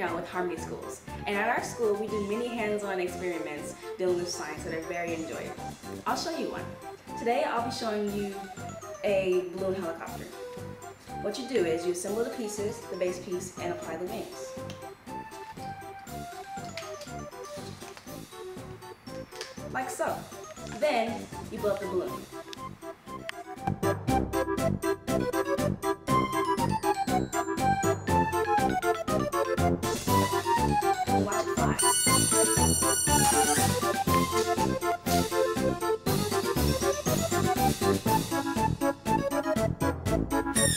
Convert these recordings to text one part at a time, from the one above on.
Young with Harmony Schools. And at our school, we do many hands-on experiments dealing with science that are very enjoyable. I'll show you one. Today, I'll be showing you a balloon helicopter. What you do is you assemble the pieces, the base piece, and apply the wings. Like so. Then, you blow up the balloon.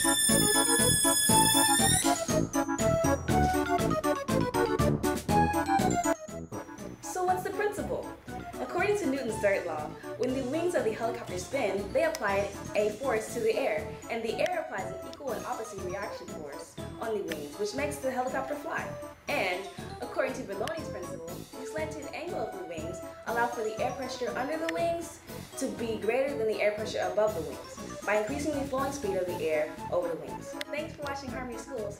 So what's the principle? According to Newton's third law, when the wings of the helicopter spin, they apply a force to the air, and the air applies an equal and opposite reaction force on the wings, which makes the helicopter fly. And according to Bernoulli's principle, the slanted angle of the wings allow for the air pressure under the wings to be greater than the air pressure above the wings by increasing the flowing speed of the air over the wings. Thanks for watching Harmony Schools.